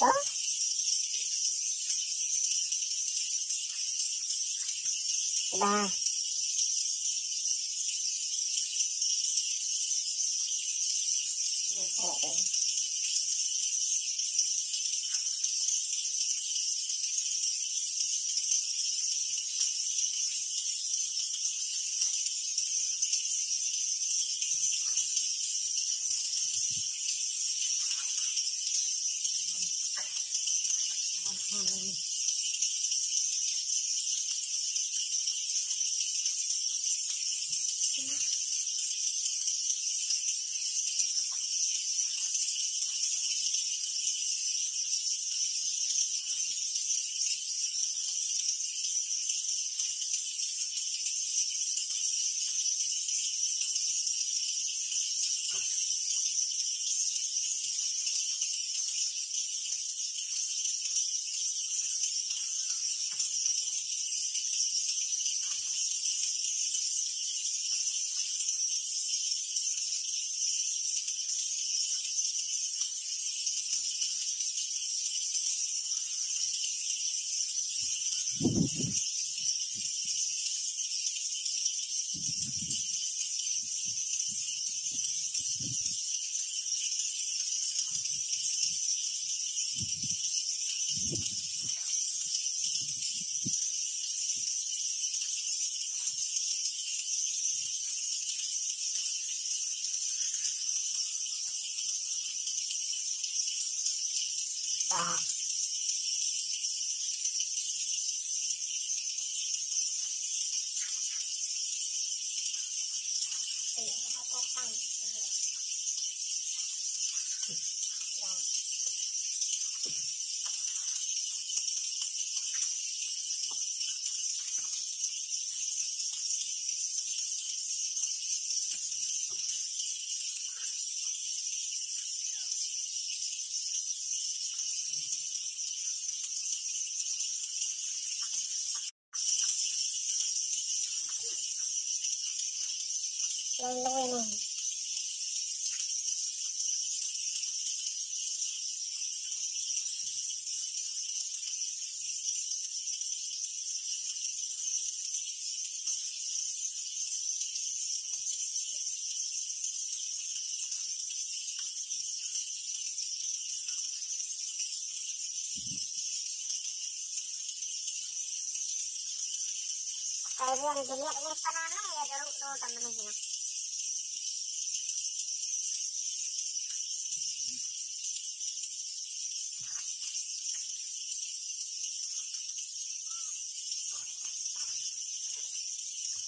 đó ba Thank you. thôi っていうのが当たったんですけど。Kayak yang dilihat ini ya dulu dulu temen-temen.